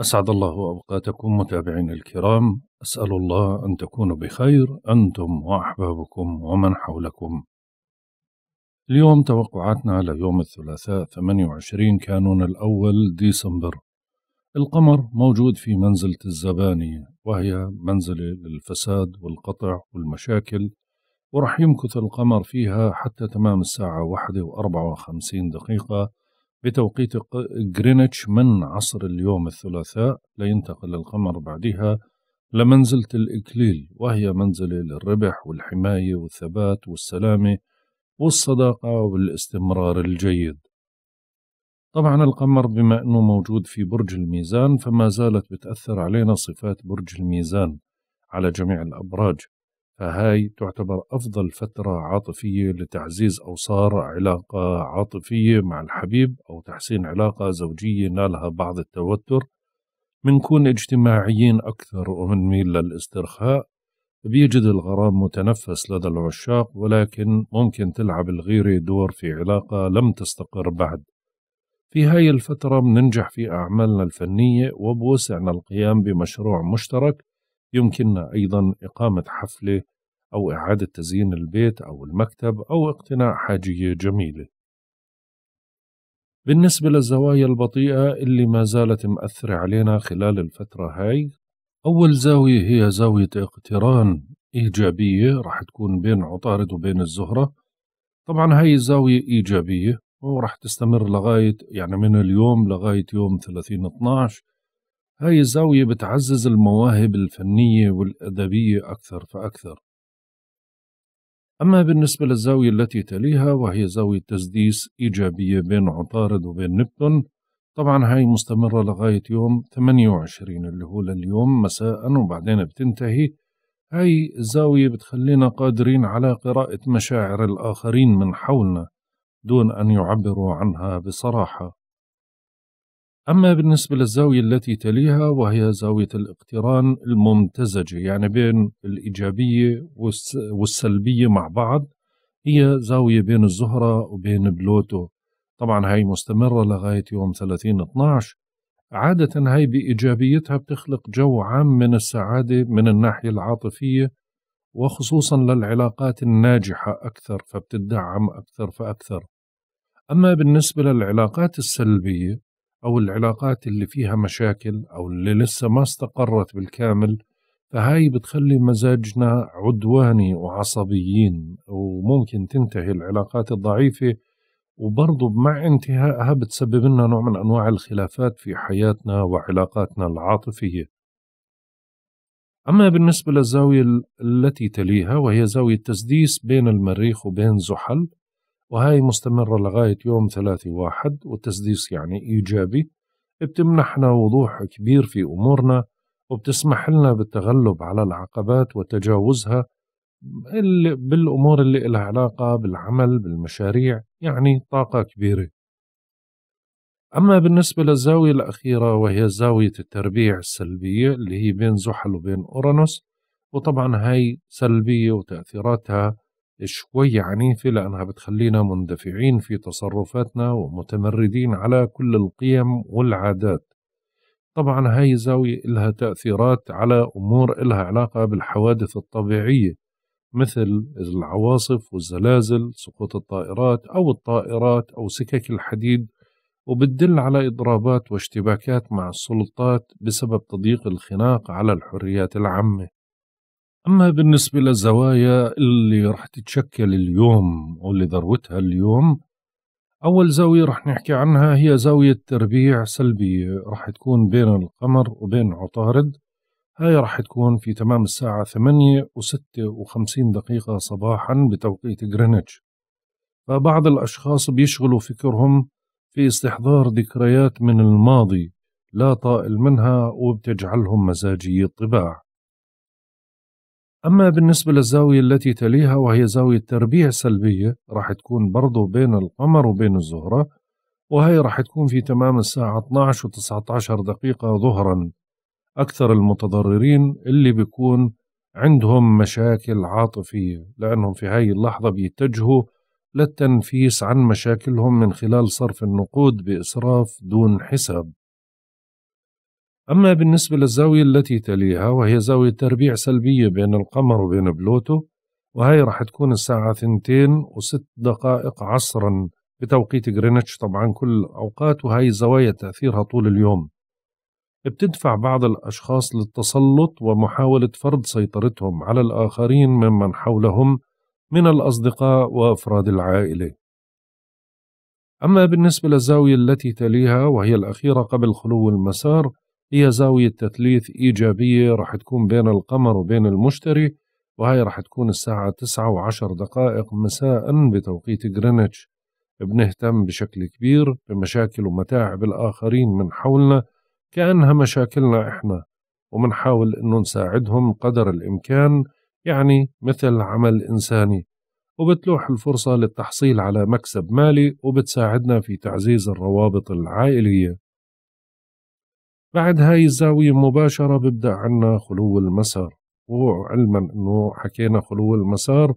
أسعد الله أوقاتكم متابعين الكرام. أسأل الله أن تكونوا بخير. أنتم وأحبابكم ومن حولكم. اليوم توقعاتنا ليوم الثلاثاء 28 كانون الأول ديسمبر. القمر موجود في منزلة الزبانية وهي منزلة للفساد والقطع والمشاكل ورح يمكث القمر فيها حتى تمام الساعة واحدة وأربعة وخمسين دقيقة. بتوقيت غرينتش من عصر اليوم الثلاثاء لينتقل القمر بعدها لمنزلة الإكليل وهي منزلة للربح والحماية والثبات والسلامة والصداقة والاستمرار الجيد. طبعا القمر بما أنه موجود في برج الميزان فما زالت بتأثر علينا صفات برج الميزان على جميع الأبراج. فهاي تعتبر أفضل فترة عاطفية لتعزيز أوصار علاقة عاطفية مع الحبيب أو تحسين علاقة زوجية نالها بعض التوتر. منكون اجتماعيين أكثر ومنميل للاسترخاء. بيجد الغرام متنفس لدى العشاق ولكن ممكن تلعب الغيرة دور في علاقة لم تستقر بعد. في هاي الفترة بننجح في أعمالنا الفنية وبوسعنا القيام بمشروع مشترك. يمكننا أيضا إقامة حفلة أو إعادة تزيين البيت أو المكتب أو اقتناء حاجية جميلة. بالنسبة للزوايا البطيئة اللي ما زالت مأثرة علينا خلال الفترة هاي أول زاوية هي زاوية اقتران إيجابية راح تكون بين عطارد وبين الزهرة. طبعا هاي زاوية إيجابية وراح تستمر لغاية يعني من اليوم لغاية يوم 30 12 هاي الزاوية بتعزز المواهب الفنية والأدبية أكثر فأكثر. أما بالنسبة للزاوية التي تليها وهي زاوية تسديس إيجابية بين عطارد وبين نبتون طبعا هاي مستمرة لغاية يوم 28 اللي هو لليوم مساء وبعدين بتنتهي. هاي الزاوية بتخلينا قادرين على قراءة مشاعر الآخرين من حولنا دون أن يعبروا عنها بصراحة. أما بالنسبة للزاوية التي تليها وهي زاوية الاقتران الممتزجة يعني بين الإيجابية والسلبية مع بعض هي زاوية بين الزهرة وبين بلوتو. طبعا هاي مستمرة لغاية يوم 30 12 عادة هاي بإيجابيتها بتخلق جو عام من السعادة من الناحية العاطفية وخصوصا للعلاقات الناجحة أكثر فبتدعم أكثر فأكثر. أما بالنسبة للعلاقات السلبية أو العلاقات اللي فيها مشاكل أو اللي لسه ما استقرت بالكامل فهاي بتخلي مزاجنا عدواني وعصبيين وممكن تنتهي العلاقات الضعيفة وبرضو مع انتهائها بتسبب لنا نوع من أنواع الخلافات في حياتنا وعلاقاتنا العاطفية. أما بالنسبة للزاوية التي تليها وهي زاوية تسديس بين المريخ وبين زحل وهاي مستمرة لغاية يوم ثلاثة واحد والتسديس يعني إيجابي. بتمنحنا وضوح كبير في أمورنا وبتسمح لنا بالتغلب على العقبات وتجاوزها بالأمور اللي لها علاقة بالعمل بالمشاريع يعني طاقة كبيرة. أما بالنسبة للزاوية الأخيرة وهي زاوية التربيع السلبية اللي هي بين زحل وبين أورانوس وطبعا هاي سلبية وتأثيراتها شوي عنيفة لأنها بتخلينا مندفعين في تصرفاتنا ومتمردين على كل القيم والعادات. طبعا هاي زاوية إلها تأثيرات على أمور إلها علاقة بالحوادث الطبيعية مثل العواصف والزلازل سقوط الطائرات أو الطائرات أو سكك الحديد وبتدل على إضرابات واشتباكات مع السلطات بسبب تضييق الخناق على الحريات العامة. أما بالنسبة للزوايا اللي رح تتشكل اليوم واللي ذروتها اليوم أول زاوية رح نحكي عنها هي زاوية تربيع سلبية رح تكون بين القمر وبين عطارد. هاي رح تكون في تمام الساعة ثمانية وستة وخمسين دقيقة صباحا بتوقيت غرينتش. فبعض الأشخاص بيشغلوا فكرهم في استحضار ذكريات من الماضي لا طائل منها وبتجعلهم مزاجي الطباع. أما بالنسبة للزاوية التي تليها وهي زاوية تربيع سلبية راح تكون برضو بين القمر وبين الزهرة وهي راح تكون في تمام الساعة 12 و 19 دقيقة ظهرا. أكثر المتضررين اللي بيكون عندهم مشاكل عاطفية لأنهم في هاي اللحظة بيتجهوا للتنفيس عن مشاكلهم من خلال صرف النقود بإسراف دون حساب. أما بالنسبة للزاوية التي تليها وهي زاوية تربيع سلبية بين القمر وبين بلوتو وهي راح تكون الساعة ثنتين وست دقائق عصرا بتوقيت غرينتش. طبعا كل الأوقات وهي الزوايا تأثيرها طول اليوم. بتدفع بعض الأشخاص للتسلط ومحاولة فرض سيطرتهم على الآخرين ممن حولهم من الأصدقاء وأفراد العائلة. أما بالنسبة للزاوية التي تليها وهي الأخيرة قبل خلو المسار هي زاوية تثليث إيجابية راح تكون بين القمر وبين المشتري وهي راح تكون الساعة تسعة وعشر دقائق مساء بتوقيت غرينتش. بنهتم بشكل كبير بمشاكل ومتاعب الآخرين من حولنا كأنها مشاكلنا إحنا ومنحاول إنه نساعدهم قدر الإمكان يعني مثل عمل إنساني. وبتلوح الفرصة للتحصيل على مكسب مالي وبتساعدنا في تعزيز الروابط العائلية. بعد هاي الزاوية مباشرة ببدأ عنا خلو المسار. وعلما أنه حكينا خلو المسار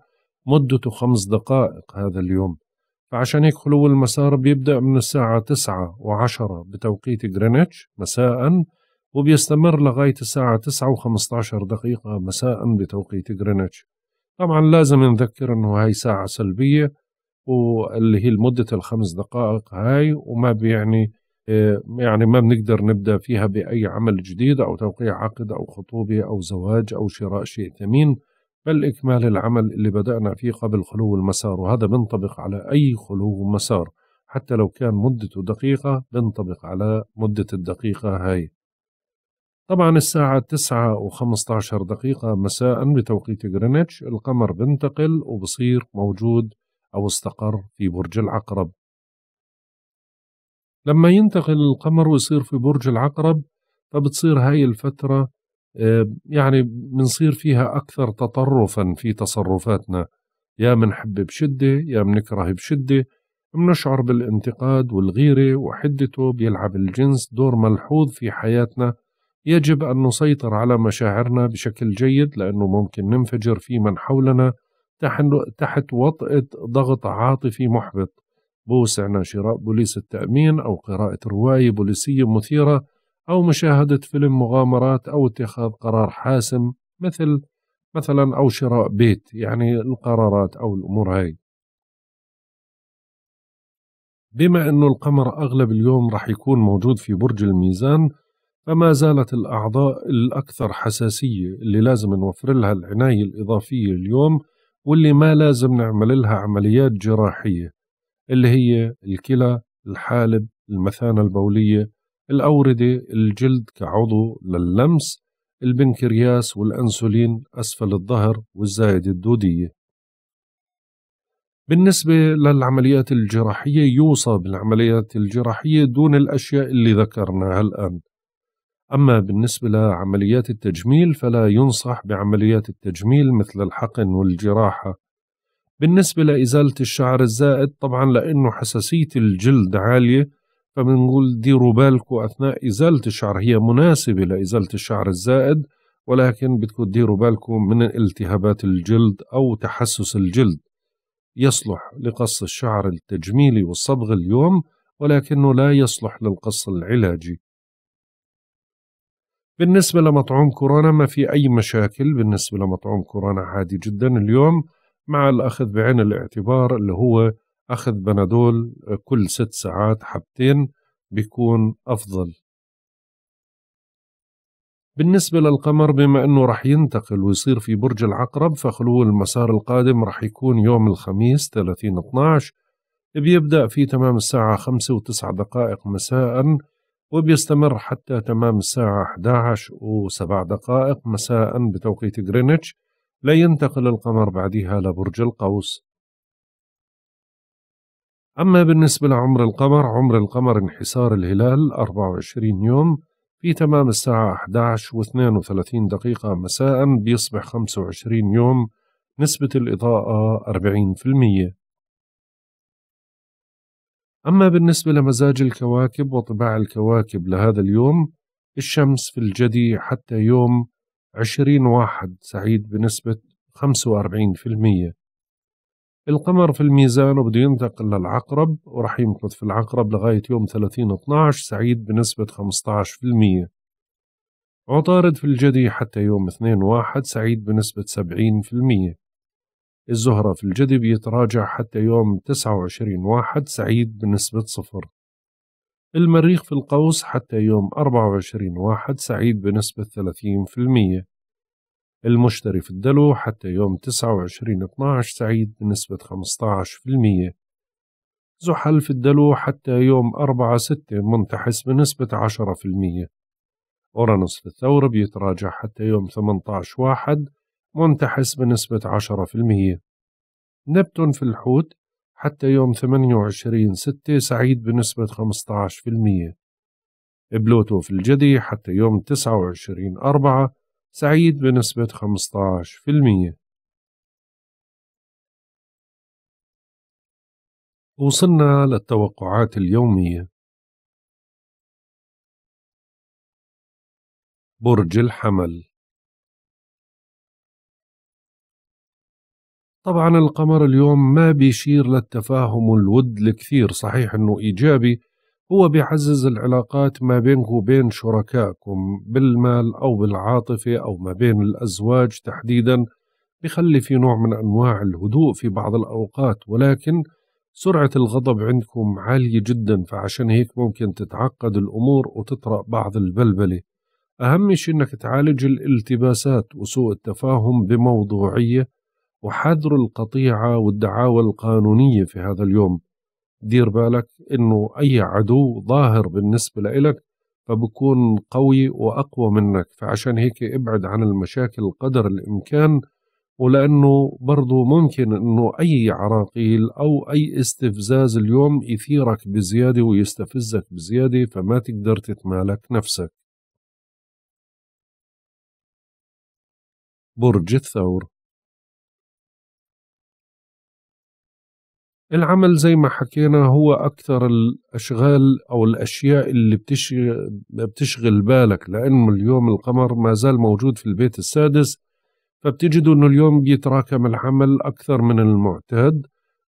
مدته خمس دقائق هذا اليوم. فعشان هيك خلو المسار بيبدأ من الساعة تسعة وعشرة بتوقيت غرينتش مساء وبيستمر لغاية الساعة تسعة وخمسة عشر دقيقة مساء بتوقيت غرينتش. طبعا لازم نذكر إنه هاي ساعة سلبية واللي هي لمدة الخمس دقائق هاي وما بيعني يعني ما بنقدر نبدأ فيها بأي عمل جديد أو توقيع عقد أو خطوبة أو زواج أو شراء شيء ثمين بل إكمال العمل اللي بدأنا فيه قبل خلو المسار وهذا بنطبق على أي خلو مسار حتى لو كان مدته دقيقة بنطبق على مدة الدقيقة هاي. طبعا الساعة تسعة وخمسة عشر دقيقة مساء بتوقيت غرينتش القمر بنتقل وبصير موجود أو استقر في برج العقرب. لما ينتقل القمر ويصير في برج العقرب فبتصير هاي الفترة آه، يعني بنصير فيها أكثر تطرفا في تصرفاتنا. يا منحب بشدة يا منكره بشدة. بنشعر بالانتقاد والغيرة وحدته بيلعب الجنس دور ملحوظ في حياتنا. يجب أن نسيطر على مشاعرنا بشكل جيد لأنه ممكن ننفجر في من حولنا تحت وطأة ضغط عاطفي محبط. بوسعنا شراء بوليس التأمين أو قراءة رواية بوليسية مثيرة أو مشاهدة فيلم مغامرات أو اتخاذ قرار حاسم مثل مثلا أو شراء بيت يعني القرارات أو الأمور هاي. بما أنه القمر أغلب اليوم راح يكون موجود في برج الميزان فما زالت الأعضاء الأكثر حساسية اللي لازم نوفر لها العناية الإضافية اليوم واللي ما لازم نعمل لها عمليات جراحية. اللي هي الكلى الحالب المثانة البولية الأوردة الجلد كعضو لللمس البنكرياس والأنسولين أسفل الظهر والزايدة الدودية. بالنسبة للعمليات الجراحية يوصى بالعمليات الجراحية دون الأشياء اللي ذكرناها الآن. أما بالنسبة لعمليات التجميل فلا ينصح بعمليات التجميل مثل الحقن والجراحة. بالنسبة لإزالة الشعر الزائد طبعا لأنه حساسية الجلد عالية فبنقول ديروا بالكم أثناء إزالة الشعر. هي مناسبة لإزالة الشعر الزائد ولكن بدكم تديروا بالكم من التهابات الجلد أو تحسس الجلد. يصلح لقص الشعر التجميلي والصبغ اليوم ولكنه لا يصلح للقص العلاجي. بالنسبة لمطعوم كورونا ما في أي مشاكل. بالنسبة لمطعوم كورونا عادي جدا. اليوم مع الأخذ بعين الاعتبار اللي هو أخذ بنادول كل ست ساعات حبتين بيكون أفضل. بالنسبة للقمر بما أنه رح ينتقل ويصير في برج العقرب فخلو المسار القادم رح يكون يوم الخميس 30 12 بيبدأ في تمام الساعة 5 و9 دقائق مساء وبيستمر حتى تمام الساعة 11 و7 دقائق مساء بتوقيت غرينتش. لا ينتقل القمر بعدها لبرج القوس. أما بالنسبة لعمر القمر عمر القمر انحسار الهلال 24 يوم في تمام الساعة 11 و 32 دقيقة مساء بيصبح 25 يوم نسبة الإضاءة 40% أما بالنسبة لمزاج الكواكب وطباع الكواكب لهذا اليوم الشمس في الجدي حتى يوم عشرين واحد سعيد بنسبة خمسة وأربعين في المية. القمر في الميزان وبده ينتقل للعقرب ورح يمكث في العقرب لغاية يوم ثلاثين اثناش سعيد بنسبة خمسة في المية. عطارد في الجدي حتى يوم اثنين واحد سعيد بنسبة سبعين في المية. الزهرة في الجدي بيتراجع حتى يوم تسعة وعشرين واحد سعيد بنسبة صفر. المريخ في القوس حتى يوم أربعة وعشرين واحد سعيد بنسبة ثلاثين في المية. المشتري في الدلو حتى يوم تسعة وعشرين اثناش سعيد بنسبة خمستاش في المية. زحل في الدلو حتى يوم أربعة ستة منتحس بنسبة عشرة في المية. أورانوس في الثور بيتراجع حتى يوم ثمنتاش واحد منتحس بنسبة عشرة في المية. نبتون في الحوت حتى يوم ثمانية وعشرين ستة سعيد بنسبة خمستاش في المية. بلوتو في الجدي حتى يوم تسعة وعشرين أربعة سعيد بنسبة خمستاش في المية. وصلنا للتوقعات اليومية. برج الحمل. طبعا القمر اليوم ما بيشير للتفاهم والود الكثير. صحيح إنه إيجابي هو بيعزز العلاقات ما بينك وبين شركائكم بالمال أو بالعاطفة أو ما بين الأزواج تحديدا. بخلي في نوع من أنواع الهدوء في بعض الأوقات ولكن سرعة الغضب عندكم عالية جدا فعشان هيك ممكن تتعقد الأمور وتطرأ بعض البلبلة. أهم شيء إنك تعالج الالتباسات وسوء التفاهم بموضوعية وحذر القطيعة والدعاوى القانونية في هذا اليوم. دير بالك إنه أي عدو ظاهر بالنسبة لإلك فبكون قوي وأقوى منك. فعشان هيك ابعد عن المشاكل قدر الإمكان ولأنه برضو ممكن أنه أي عراقيل أو أي استفزاز اليوم يثيرك بزيادة ويستفزك بزيادة فما تقدر تتمالك نفسك. برج الثور العمل زي ما حكينا هو أكثر الأشغال أو الأشياء اللي بتشغل, بالك لأنه اليوم القمر ما زال موجود في البيت السادس فبتجدوا أنه اليوم بيتراكم العمل أكثر من المعتاد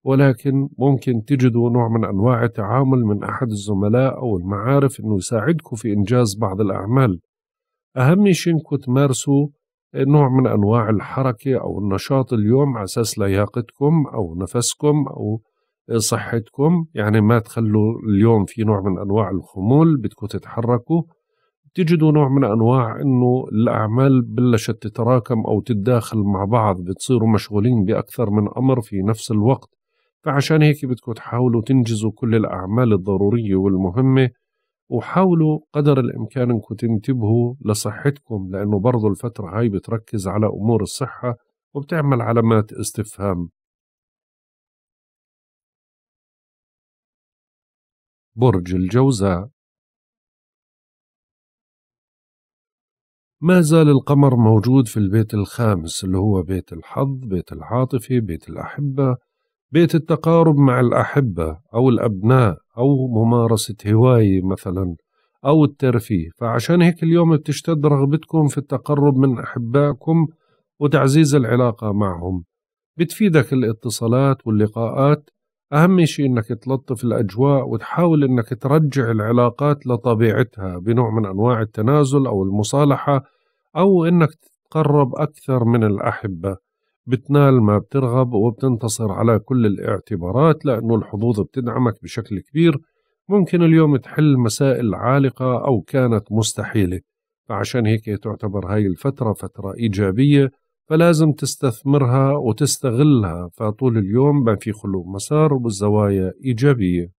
ولكن ممكن تجدوا نوع من أنواع التعامل من أحد الزملاء أو المعارف أنه يساعدكم في إنجاز بعض الأعمال. أهم شيء أنكم تمارسوا نوع من أنواع الحركة أو النشاط اليوم على أساس لياقتكم أو نفسكم أو صحتكم. يعني ما تخلوا اليوم في نوع من أنواع الخمول بدكم تتحركوا. تجدوا نوع من أنواع أنه الأعمال بلشت تتراكم أو تتداخل مع بعض بتصيروا مشغولين بأكثر من أمر في نفس الوقت. فعشان هيك بدكم تحاولوا تنجزوا كل الأعمال الضرورية والمهمة وحاولوا قدر الإمكان أنكم تنتبهوا لصحتكم لأنه برضو الفترة هاي بتركز على أمور الصحة وبتعمل علامات استفهام. برج الجوزاء. ما زال القمر موجود في البيت الخامس اللي هو بيت الحظ بيت العاطفة بيت الأحبة بيت التقارب مع الأحبة أو الأبناء أو ممارسة هواية مثلا أو الترفيه. فعشان هيك اليوم بتشتد رغبتكم في التقرب من أحبائكم وتعزيز العلاقة معهم. بتفيدك الاتصالات واللقاءات أهم شيء إنك تلطف الأجواء وتحاول إنك ترجع العلاقات لطبيعتها بنوع من أنواع التنازل أو المصالحة أو إنك تتقرب أكثر من الأحبة. بتنال ما بترغب وبتنتصر على كل الاعتبارات لأنه الحظوظ بتدعمك بشكل كبير. ممكن اليوم تحل مسائل عالقة أو كانت مستحيلة. فعشان هيك تعتبر هاي الفترة فترة إيجابية فلازم تستثمرها وتستغلها فطول اليوم ما في خلو مسار والزوايا إيجابية.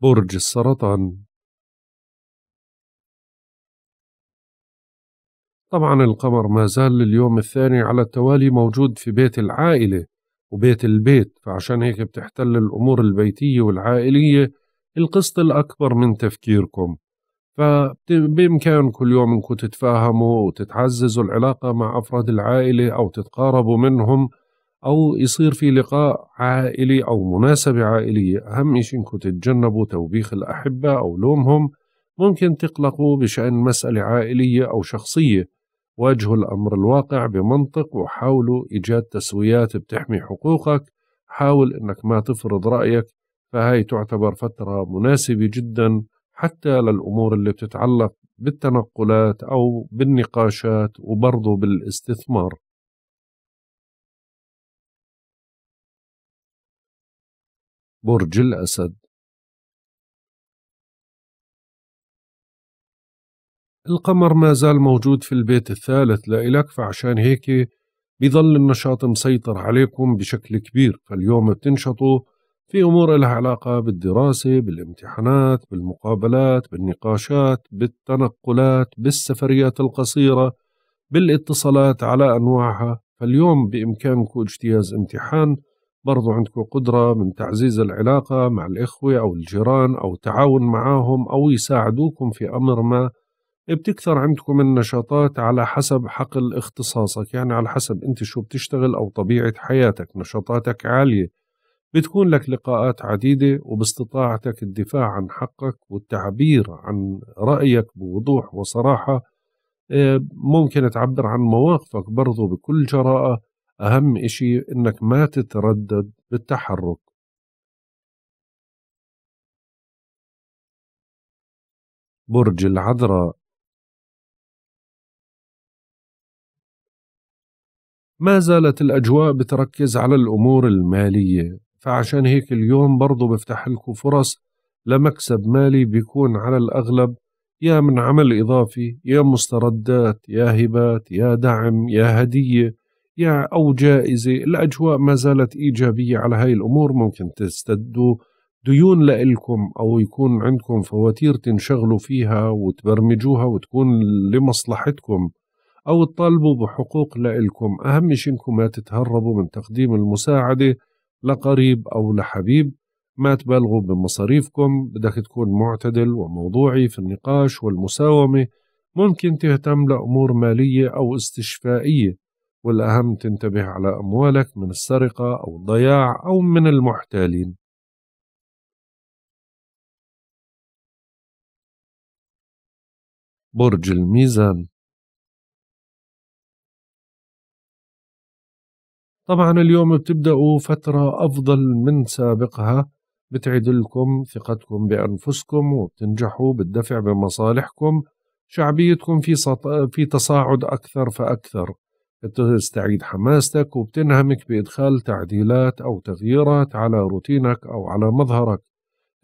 برج السرطان. طبعا القمر ما زال لليوم الثاني على التوالي موجود في بيت العائلة وبيت البيت فعشان هيك بتحتل الأمور البيتية والعائلية القسط الأكبر من تفكيركم. فبإمكانكم اليوم أنكم تتفاهموا وتتعززوا العلاقة مع أفراد العائلة أو تتقاربوا منهم أو يصير في لقاء عائلي أو مناسبة عائلية. أهم شيء أنكم تتجنبوا توبيخ الأحبة أو لومهم. ممكن تقلقوا بشأن مسألة عائلية أو شخصية. واجهوا الأمر الواقع بمنطق وحاولوا إيجاد تسويات بتحمي حقوقك. حاول إنك ما تفرض رأيك فهي تعتبر فترة مناسبة جدا حتى للأمور اللي بتتعلق بالتنقلات أو بالنقاشات وبرضه بالاستثمار. برج الأسد. القمر ما زال موجود في البيت الثالث لإلك فعشان هيك بيظل النشاط مسيطر عليكم بشكل كبير فاليوم بتنشطوا في أمور لها علاقة بالدراسة بالامتحانات بالمقابلات بالنقاشات بالتنقلات بالسفريات القصيرة بالاتصالات على أنواعها. فاليوم بإمكانكم اجتياز امتحان برضو عندكم قدرة من تعزيز العلاقة مع الإخوة أو الجيران أو تعاون معاهم أو يساعدوكم في أمر ما. بتكثر عندكم النشاطات على حسب حقل اختصاصك يعني على حسب أنت شو بتشتغل أو طبيعة حياتك نشاطاتك عالية. بتكون لك لقاءات عديدة وباستطاعتك الدفاع عن حقك والتعبير عن رأيك بوضوح وصراحة. آه، ممكن تعبر عن مواقفك برضو بكل جراءة. أهم إشي إنك ما تتردد بالتحرك. برج العذراء. ما زالت الأجواء بتركز على الأمور المالية. فعشان هيك اليوم برضو بفتح لكم فرص لمكسب مالي بيكون على الأغلب يا من عمل إضافي يا مستردات يا هبات يا دعم يا هدية يا أو جائزة الأجواء ما زالت إيجابية على هاي الأمور. ممكن تستدوا ديون لإلكم أو يكون عندكم فواتير تنشغلوا فيها وتبرمجوها وتكون لمصلحتكم أو تطالبوا بحقوق لإلكم. أهم شيء إنكم ما تتهربوا من تقديم المساعدة لقريب أو لحبيب ما تبالغوا بمصاريفكم بدك تكون معتدل وموضوعي في النقاش والمساومة. ممكن تهتم لأمور مالية أو استشفائية والأهم تنتبه على أموالك من السرقة أو الضياع أو من المحتالين. برج الميزان طبعا اليوم بتبدأوا فترة أفضل من سابقها. بتعيد لكم ثقتكم بأنفسكم وبتنجحوا بالدفع بمصالحكم. شعبيتكم في في تصاعد أكثر فأكثر. بتستعيد حماستك وبتنهمك بإدخال تعديلات أو تغييرات على روتينك أو على مظهرك.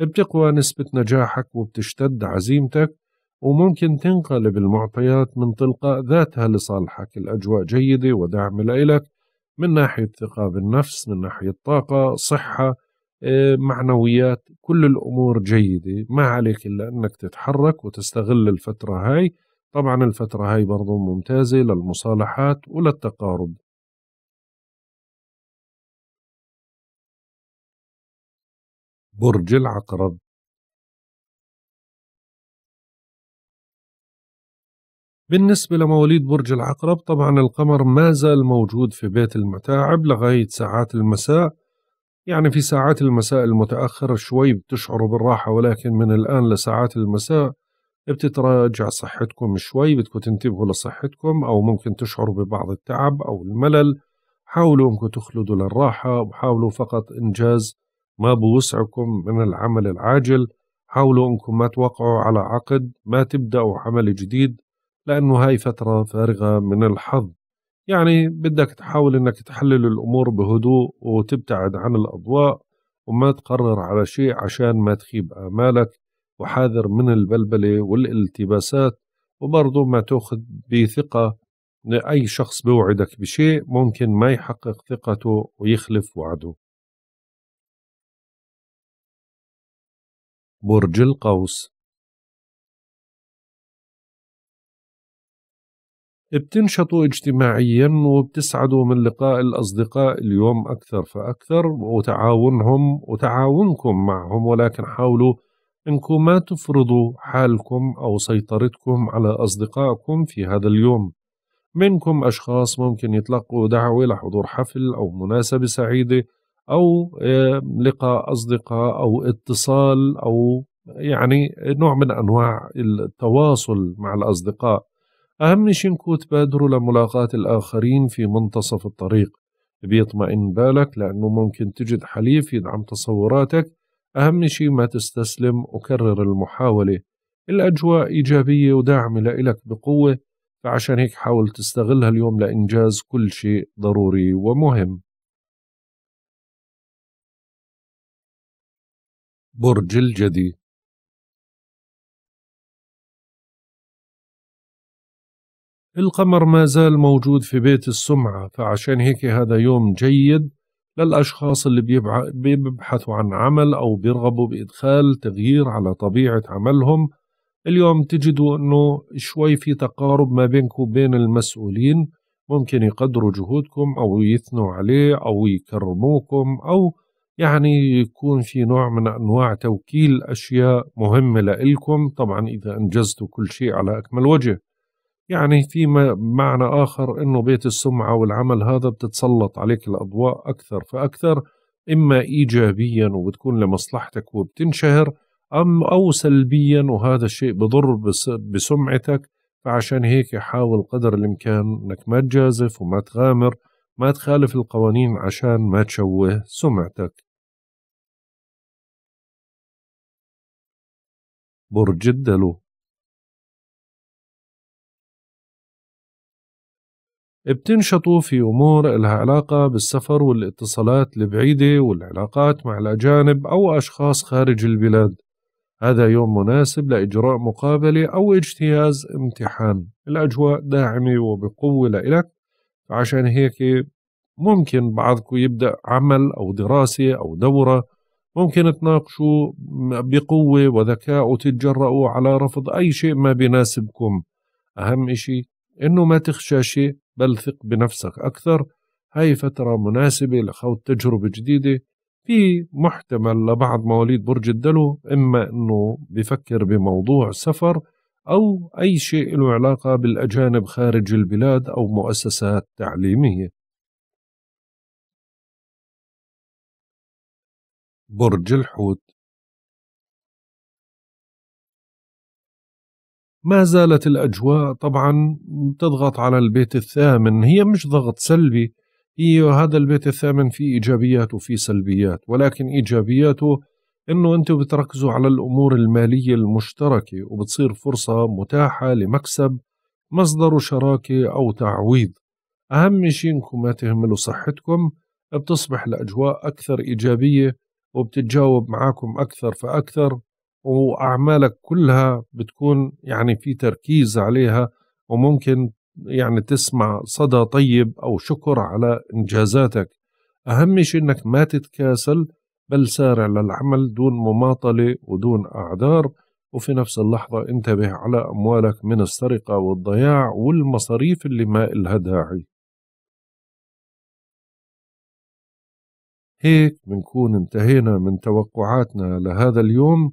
بتقوى نسبة نجاحك وبتشتد عزيمتك. وممكن تنقلب المعطيات من تلقاء ذاتها لصالحك. الأجواء جيدة ودعم لإلك. من ناحية ثقة بالنفس من ناحية طاقة صحة آه، معنويات كل الأمور جيدة. ما عليك إلا أنك تتحرك وتستغل الفترة هاي. طبعا الفترة هاي برضو ممتازة للمصالحات وللتقارب. برج العقرب. بالنسبة لمواليد برج العقرب طبعا القمر ما زال موجود في بيت المتاعب لغاية ساعات المساء. يعني في ساعات المساء المتأخرة شوي بتشعروا بالراحة ولكن من الآن لساعات المساء بتتراجع صحتكم شوي بدكم تنتبهوا لصحتكم أو ممكن تشعروا ببعض التعب أو الملل. حاولوا أنكم تخلدوا للراحة وحاولوا فقط إنجاز ما بوسعكم من العمل العاجل. حاولوا أنكم ما توقعوا على عقد ما تبدأوا عمل جديد. لأنه هاي فترة فارغة من الحظ. يعني بدك تحاول أنك تحلل الأمور بهدوء وتبتعد عن الأضواء وما تقرر على شيء عشان ما تخيب آمالك وحاذر من البلبلة والالتباسات وبرضه ما تأخذ بثقة أي شخص بوعدك بشيء ممكن ما يحقق ثقته ويخلف وعده. برج القوس بتنشطوا اجتماعيا وبتسعدوا من لقاء الأصدقاء اليوم أكثر فأكثر وتعاونهم وتعاونكم معهم ولكن حاولوا إنكم ما تفرضوا حالكم أو سيطرتكم على أصدقائكم في هذا اليوم. منكم أشخاص ممكن يتلقوا دعوة لحضور حفل أو مناسبة سعيدة أو آه، لقاء أصدقاء أو اتصال أو يعني نوع من أنواع التواصل مع الأصدقاء. أهم شيء تبادروا لملاقاة الآخرين في منتصف الطريق. بيطمئن بالك لأنه ممكن تجد حليف يدعم تصوراتك. أهم شي ما تستسلم وكرر المحاولة. الأجواء إيجابية وداعمة لإلك بقوة فعشان هيك حاول تستغلها اليوم لإنجاز كل شيء ضروري ومهم. برج الجدي القمر ما زال موجود في بيت السمعة فعشان هيك هذا يوم جيد للأشخاص اللي بيبحثوا عن عمل أو بيرغبوا بإدخال تغيير على طبيعة عملهم. اليوم تجدوا أنه شوي في تقارب ما بينكم وبين المسؤولين. ممكن يقدروا جهودكم أو يثنوا عليه أو يكرموكم أو يعني يكون في نوع من أنواع توكيل أشياء مهمة لإلكم. طبعا إذا أنجزتوا كل شيء على أكمل وجه. يعني في معنى آخر أنه بيت السمعة والعمل هذا بتتسلط عليك الأضواء أكثر فأكثر إما إيجابيا وبتكون لمصلحتك وبتنشهر أم أو سلبيا وهذا الشيء بضر بسمعتك فعشان هيك حاول قدر الإمكان أنك ما تجازف وما تغامر ما تخالف القوانين عشان ما تشوه سمعتك. برج الدلو بتنشطوا في أمور إلها علاقة بالسفر والاتصالات البعيدة والعلاقات مع الأجانب أو أشخاص خارج البلاد. هذا يوم مناسب لإجراء مقابلة أو اجتياز امتحان. الأجواء داعمة وبقوة لإلك. عشان هيك ممكن بعضكم يبدأ عمل أو دراسة أو دورة. ممكن تناقشوا بقوة وذكاء وتتجرؤوا على رفض أي شيء ما بيناسبكم. أهم إشي إنه ما تخشى شيء بل ثق بنفسك أكثر هاي فترة مناسبة لخوض تجربة جديدة في محتمل لبعض مواليد برج الدلو إما أنه بفكر بموضوع سفر أو أي شيء له علاقة بالأجانب خارج البلاد أو مؤسسات تعليمية. برج الحوت ما زالت الأجواء طبعا تضغط على البيت الثامن. هي مش ضغط سلبي. هي هذا البيت الثامن فيه إيجابيات وفيه سلبيات ولكن إيجابياته إنه أنتم بتركزوا على الأمور المالية المشتركة وبتصير فرصة متاحة لمكسب مصدر شراكة أو تعويض. أهم شيء إنكم ما تهملوا صحتكم بتصبح الأجواء أكثر إيجابية وبتتجاوب معاكم أكثر فأكثر. وأعمالك كلها بتكون يعني في تركيز عليها وممكن يعني تسمع صدى طيب أو شكر على إنجازاتك. أهم شيء إنك ما تتكاسل بل سارع للعمل دون مماطلة ودون أعذار وفي نفس اللحظة انتبه على أموالك من السرقة والضياع والمصاريف اللي ما إلها داعي. هيك بنكون انتهينا من توقعاتنا لهذا اليوم.